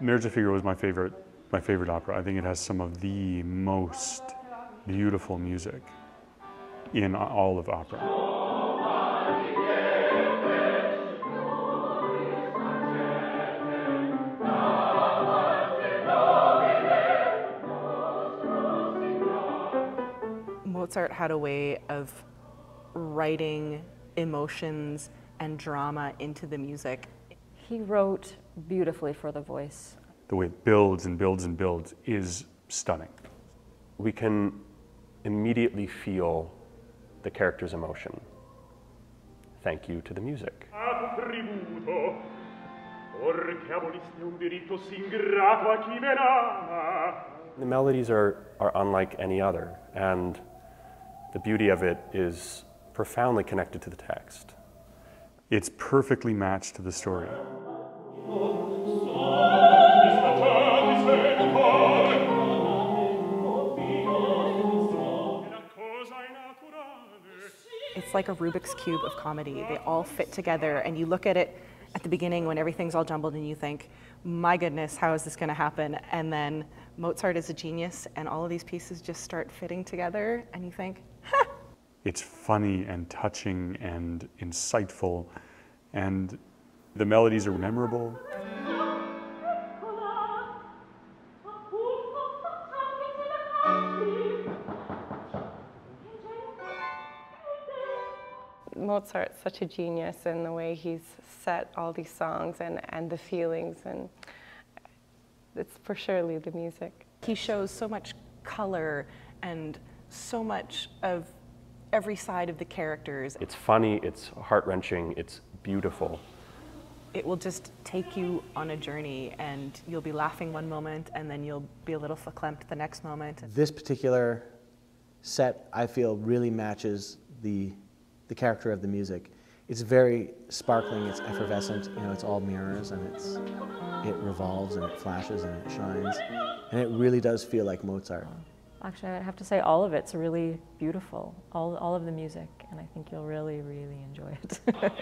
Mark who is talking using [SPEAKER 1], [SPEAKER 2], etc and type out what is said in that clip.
[SPEAKER 1] Marriage of Figaro was my favorite, my favorite opera. I think it has some of the most beautiful music in all of opera.
[SPEAKER 2] Mozart had a way of writing emotions and drama into the music.
[SPEAKER 3] He wrote beautifully for the voice.
[SPEAKER 1] The way it builds and builds and builds is stunning.
[SPEAKER 4] We can immediately feel the character's emotion. Thank you to the music. The melodies are, are unlike any other, and the beauty of it is profoundly connected to the text.
[SPEAKER 1] It's perfectly matched to the story.
[SPEAKER 2] It's like a Rubik's Cube of comedy. They all fit together, and you look at it at the beginning when everything's all jumbled, and you think, my goodness, how is this going to happen? And then Mozart is a genius, and all of these pieces just start fitting together, and you think, ha!
[SPEAKER 1] It's funny and touching and insightful, and the melodies are memorable.
[SPEAKER 5] Mozart's such a genius in the way he's set all these songs and, and the feelings, and it's for surely the music.
[SPEAKER 2] He shows so much color and so much of every side of the characters.
[SPEAKER 4] It's funny, it's heart wrenching, it's beautiful.
[SPEAKER 2] It will just take you on a journey, and you'll be laughing one moment, and then you'll be a little verklempt the next moment.
[SPEAKER 6] This particular set, I feel, really matches the the character of the music. It's very sparkling, it's effervescent, you know, it's all mirrors and it's, it revolves and it flashes and it shines. And it really does feel like Mozart.
[SPEAKER 3] Actually, I have to say all of it's really beautiful, all, all of the music, and I think you'll really, really enjoy it.